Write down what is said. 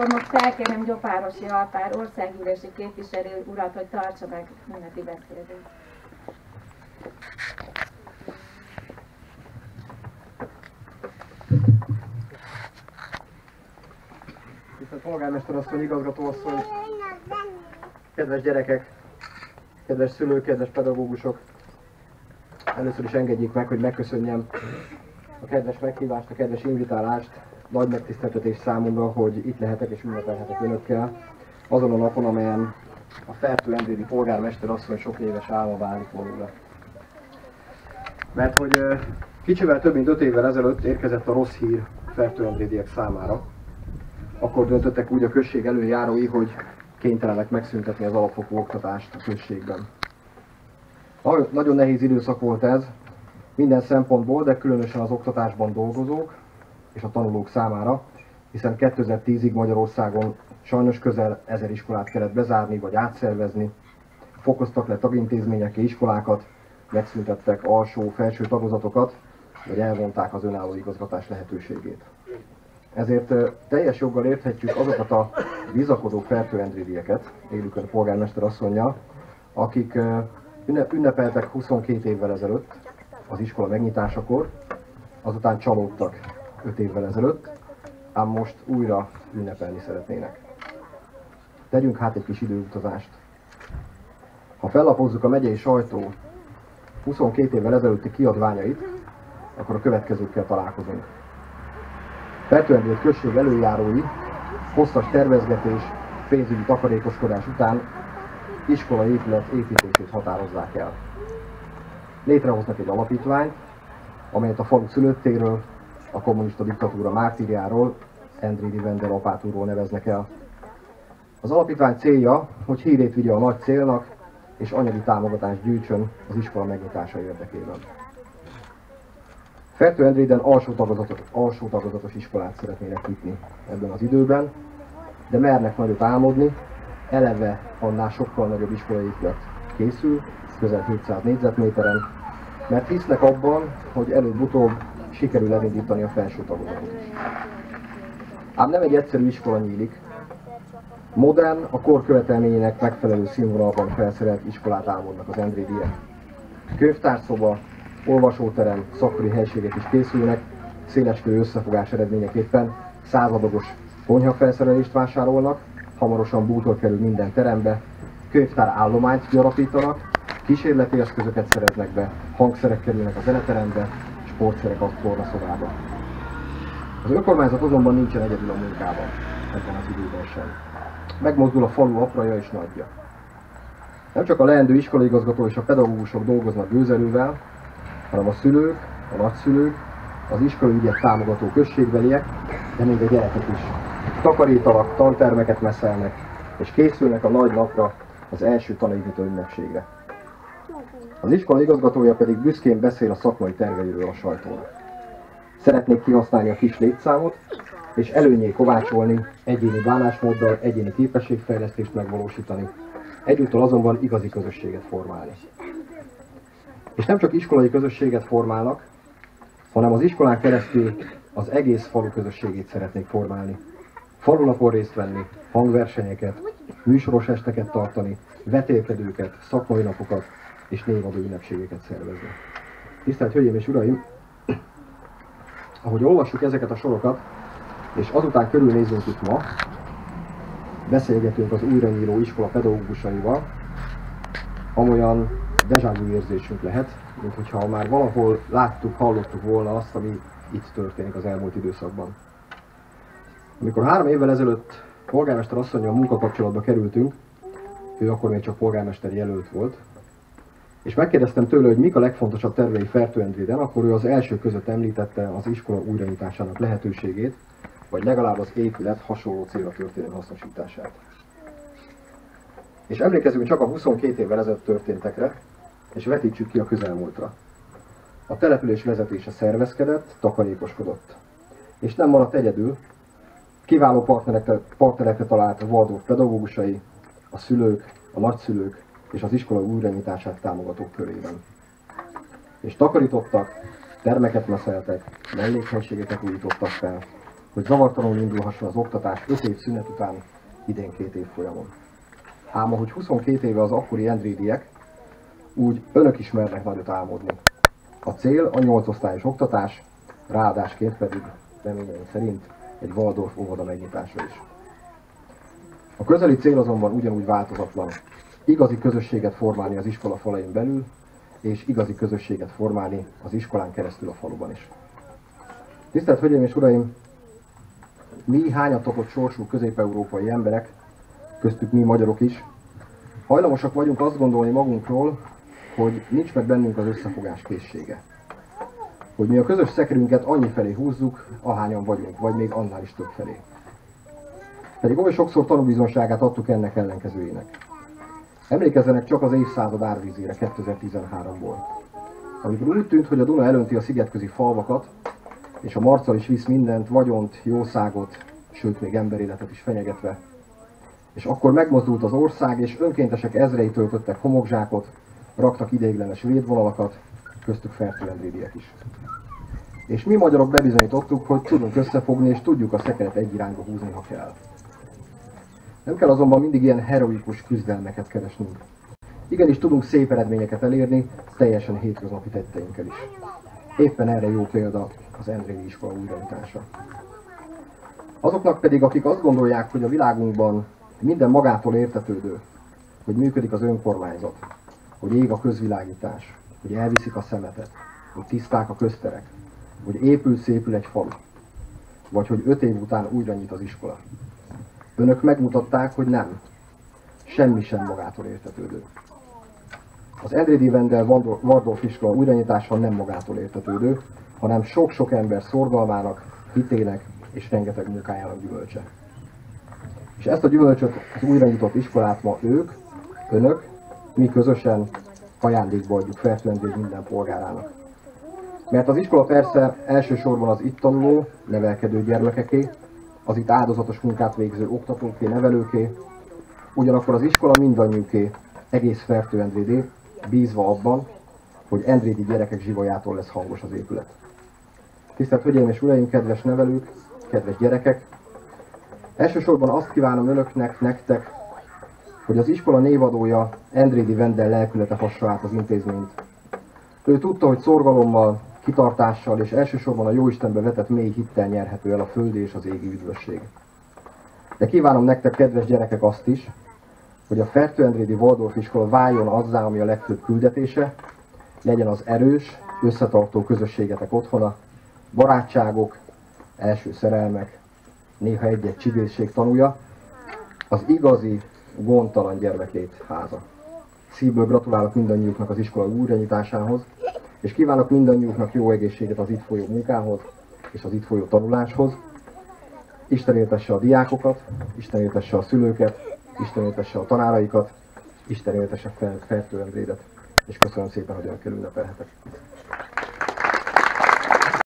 akkor most felkérném Gyopárosi Alpár országgyűlési képviselő urat, hogy tartsa meg ünnepi beszédét. Tisztelt polgármester asszony, igazgató asszony, kedves gyerekek, kedves szülők, kedves pedagógusok, először is engedjék meg, hogy megköszönjem a kedves meghívást, a kedves invitálást. Nagy megtiszteltetés számomra, hogy itt lehetek és ünnepelhetek önökkel azon a napon, amelyen a Fertő Endrédi polgármester asszony sok éves álma válik valóra. Mert hogy ö, kicsivel több mint öt évvel ezelőtt érkezett a rossz hír Fertő Endrédiek számára, akkor döntöttek úgy a község előjárói, hogy kénytelenek megszüntetni az alapfokú oktatást a községben. Nagyon nehéz időszak volt ez, minden szempontból, de különösen az oktatásban dolgozók és a tanulók számára, hiszen 2010-ig Magyarországon sajnos közel ezer iskolát kellett bezárni vagy átszervezni, fokoztak le tagintézményeké iskolákat, megszüntettek alsó, felső tagozatokat, vagy elvonták az önálló igazgatás lehetőségét. Ezért teljes joggal érthetjük azokat a bizakodó fertőendrédieket, élükön polgármester asszonynal, akik ünnepeltek 22 évvel ezelőtt az iskola megnyitásakor, azután csalódtak 5 évvel ezelőtt, ám most újra ünnepelni szeretnének. Tegyünk hát egy kis időutazást. Ha fellapozzuk a megyei sajtó 22 évvel ezelőtti kiadványait, akkor a következőkkel találkozunk. Fertőendrét község előjárói hosszas tervezgetés, pénzügyi takarékoskodás után iskola épület építését határozzák el. Létrehoznak egy alapítványt, amelyet a falu szülöttéről, a kommunista diktatúra mártírjáról, Endrédi Vendel apátúról neveznek el. Az alapítvány célja, hogy hírét vigye a nagy célnak, és anyagi támogatást gyűjtsön az iskola megnyitása érdekében. Fertő Endréden alsó tagozatos, alsó tagozatos iskolát szeretnének nyitni ebben az időben, de mernek nagyot álmodni, eleve annál sokkal nagyobb iskolai készül, közel 700 négyzetméteren, mert hisznek abban, hogy előbb-utóbb sikerül elindítani a felső tagozatot. Ám nem egy egyszerű iskola nyílik, modern, a kor követelményének megfelelő színvonalban felszerelt iskolát álmodnak az Endrédiek. Könyvtárszoba, olvasóterem, szakori helységek is készülnek, széleskörű összefogás eredményeképpen századogos konyhafelszerelést vásárolnak, hamarosan bútor kerül minden terembe, könyvtár állományt gyarapítanak, kísérleti eszközöket szereznek be, hangszerek kerülnek a zeneterembe, sportszerek a tornaszobába. Az önkormányzat azonban nincsen egyedül a munkában, ebben az időben sem. Megmozdul a falu apraja és nagyja. Nem csak a leendő iskolaigazgató és a pedagógusok dolgoznak gőzerővel, hanem a szülők, a nagyszülők, az iskolaügyet támogató községbeliek, de még a gyerekek is. Takarítanak, tantermeket meszelnek, és készülnek a nagy napra, az első tanévítő ünnepségre. Az iskola igazgatója pedig büszkén beszél a szakmai terveiről a sajtónak. Szeretnék kihasználni a kis létszámot, és előnyé kovácsolni, egyéni bánásmóddal, egyéni képességfejlesztést megvalósítani, egyúttal azonban igazi közösséget formálni. És nem csak iskolai közösséget formálnak, hanem az iskolán keresztül az egész falu közösségét szeretnék formálni. Falunapon részt venni, hangversenyeket, műsoros esteket tartani, vetélkedőket, szakmai napokat és névadó ünnepségeket szervezni. Tisztelt Hölgyeim és Uraim! Ahogy olvassuk ezeket a sorokat, és azután körülnézünk itt ma, beszélgetünk az újranyíló iskola pedagógusaival, amolyan deja vu érzésünk lehet, mint hogyha már valahol láttuk, hallottuk volna azt, ami itt történik az elmúlt időszakban. Amikor három évvel ezelőtt polgármester asszonynal munkakapcsolatba kerültünk, ő akkor még csak polgármester jelölt volt, és megkérdeztem tőle, hogy mik a legfontosabb tervei Fertőendréden, akkor ő az első között említette az iskola újranyitásának lehetőségét, vagy legalább az épület hasonló célra történő hasznosítását. És emlékezzünk csak a 22 évvel ezelőtt történtekre, és vetítsük ki a közelmúltra. A település vezetése szervezkedett, takarékoskodott. És nem maradt egyedül, kiváló partnerekre, partnerekre talált a Waldorf pedagógusai, a szülők, a nagyszülők és az iskola újranyitását támogatók körében. És takarítottak, termeket meszeltek, mellékhelységeket újítottak fel, hogy zavartalanul indulhasson az oktatás 5 év szünet után idén két év folyamon. Ám ahogy 22 éve az akkori endrédiek, úgy önök is mernek nagyot álmodni. A cél a 8 osztályos oktatás, ráadásként pedig reményeim szerint egy Waldorf óvoda megnyitása is. A közeli cél azonban ugyanúgy változatlan. Igazi közösséget formálni az iskola falain belül, és igazi közösséget formálni az iskolán keresztül a faluban is. Tisztelt Hölgyeim és Uraim! Mi hányatokott sorsú közép-európai emberek, köztük mi magyarok is, hajlamosak vagyunk azt gondolni magunkról, hogy nincs meg bennünk az összefogás készsége. Hogy mi a közös szekerünket annyi felé húzzuk, ahányan vagyunk, vagy még annál is több felé. Pedig oly sokszor tanúbizonságát adtuk ennek ellenkezőjének. Emlékezzenek csak az évszázad árvízére 2013-ból. Amikor úgy tűnt, hogy a Duna elönti a szigetközi falvakat, és a Marcal is visz mindent, vagyont, jószágot, sőt még emberéletet is fenyegetve. És akkor megmozdult az ország, és önkéntesek ezrei töltöttek homokzsákot, raktak ideiglenes védvonalakat, köztük fertőendrédiek is. És mi magyarok bebizonyítottuk, hogy tudunk összefogni, és tudjuk a szekeret egy irányba húzni, ha kell. Nem kell azonban mindig ilyen heroikus küzdelmeket keresnünk. Igenis tudunk szép eredményeket elérni, teljesen hétköznapi tetteinkkel is. Éppen erre jó példa az Endrévi iskola újraütása. Azoknak pedig, akik azt gondolják, hogy a világunkban minden magától értetődő, hogy működik az önkormányzat, hogy ég a közvilágítás, hogy elviszik a szemetet, hogy tiszták a közterek, hogy épül szépül egy falu, vagy hogy öt év után újra nyit az iskola. Önök megmutatták, hogy nem. Semmi sem magától értetődő. Az Endrédi Vendel Waldorf iskola újranyitása nem magától értetődő, hanem sok-sok ember szorgalmának, hitének és rengeteg munkájának gyümölcse. És ezt a gyümölcsöt, az újranyitott iskolát ma ők, önök, mi közösen ajándékba adjuk fertőendég minden polgárának. Mert az iskola persze elsősorban az itt tanuló, nevelkedő gyermekeké, az itt áldozatos munkát végző oktatóké, nevelőké, ugyanakkor az iskola mindannyiuké, egész Fertőendrédé, bízva abban, hogy Endrédi gyerekek zsivajától lesz hangos az épület. Tisztelt Hölgyeim és Uraim, kedves nevelők, kedves gyerekek! Elsősorban azt kívánom önöknek, nektek, hogy az iskola névadója Endrédi Vendel lelkülete hassa át az intézményt. Ő tudta, hogy szorgalommal, kitartással és elsősorban a Jóistenbe vetett mély hittel nyerhető el a földi és az égi üdvösség. De kívánom nektek, kedves gyerekek, azt is, hogy a Fertőendrédi Waldorf iskola váljon azzá, ami a legfőbb küldetése, legyen az erős, összetartó közösségetek otthona, barátságok, első szerelmek, néha egy-egy csibészség tanúja, az igazi, gondtalan gyermekét háza. Szívből gratulálok mindannyiuknak az iskola újranyitásához, és kívánok mindannyiuknak jó egészséget az itt folyó munkához és az itt folyó tanuláshoz. Isten éltesse a diákokat, Isten éltesse a szülőket, Isten éltesse a tanáraikat, Isten éltesse Fertő Endrédet, és köszönöm szépen, hogy önökkel ünnepelhetek.